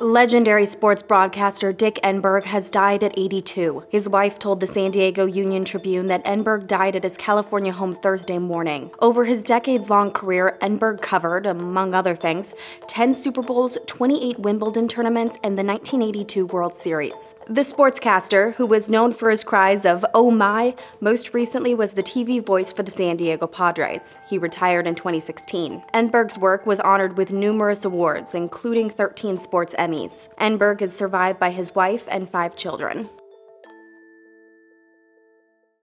Legendary sports broadcaster Dick Enberg has died at 82. His wife told the San Diego Union Tribune that Enberg died at his California home Thursday morning. Over his decades long career, Enberg covered, among other things, 10 Super Bowls, 28 Wimbledon tournaments, and the 1982 World Series. The sportscaster, who was known for his cries of, oh my, most recently was the TV voice for the San Diego Padres. He retired in 2016. Enberg's work was honored with numerous awards, including 13 sports Emmys. Enberg is survived by his wife and five children.